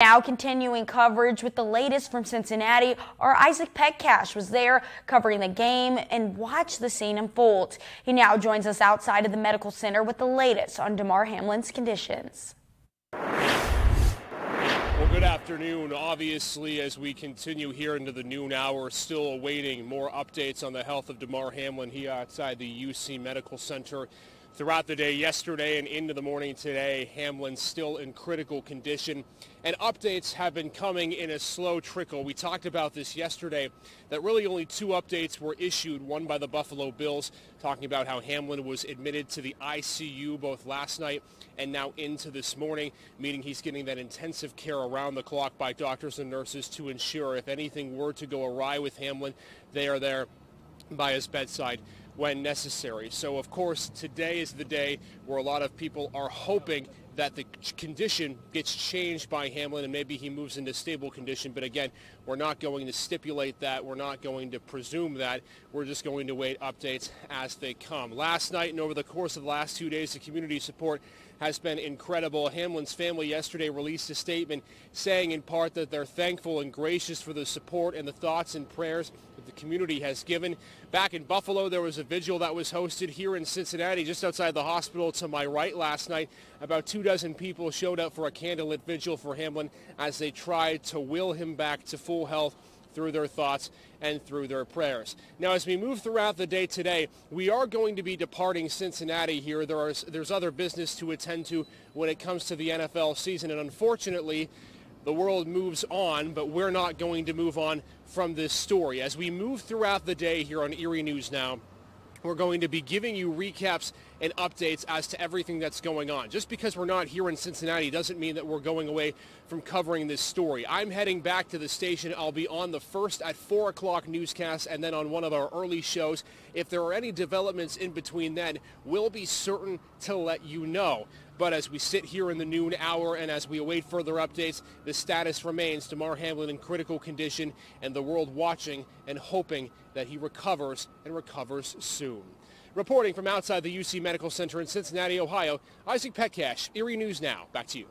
Now continuing coverage with the latest from Cincinnati, our Isaac Petkac was there covering the game and watched the scene unfold. He now joins us outside of the medical center with the latest on Damar Hamlin's conditions. Well, good afternoon. Obviously, as we continue here into the noon hour, still awaiting more updates on the health of Damar Hamlin here outside the UC Medical Center throughout the day yesterday and into the morning today. Hamlin still in critical condition and updates have been coming in a slow trickle. We talked about this yesterday that really only two updates were issued, one by the Buffalo Bills talking about how Hamlin was admitted to the ICU both last night and now into this morning, meaning he's getting that intensive care around the clock by doctors and nurses to ensure if anything were to go awry with Hamlin, they are there by his bedside when necessary. So of course today is the day where a lot of people are hoping that the condition gets changed by Hamlin and maybe he moves into stable condition. But again, we're not going to stipulate that. We're not going to presume that. We're just going to wait updates as they come. Last night and over the course of the last two days, the community support has been incredible. Hamlin's family yesterday released a statement saying in part that they're thankful and gracious for the support and the thoughts and prayers that the community has given. Back in Buffalo, there was a vigil that was hosted here in Cincinnati, just outside the hospital to my right last night. About two dozen people showed up for a candlelit vigil for Hamlin as they tried to will him back to full health through their thoughts and through their prayers. Now, as we move throughout the day today, we are going to be departing Cincinnati here. There are, there's other business to attend to when it comes to the NFL season, and unfortunately, the world moves on, but we're not going to move on from this story. As we move throughout the day here on Erie News Now, we're going to be giving you recaps and updates as to everything that's going on. Just because we're not here in Cincinnati doesn't mean that we're going away from covering this story. I'm heading back to the station. I'll be on the first at 4 o'clock newscast and then on one of our early shows. If there are any developments in between then, we'll be certain to let you know. But as we sit here in the noon hour and as we await further updates, the status remains Damar Hamlin in critical condition and the world watching and hoping that he recovers and recovers soon. Reporting from outside the UC Medical Center in Cincinnati, Ohio, Isaac Petkac, Erie News Now. Back to you.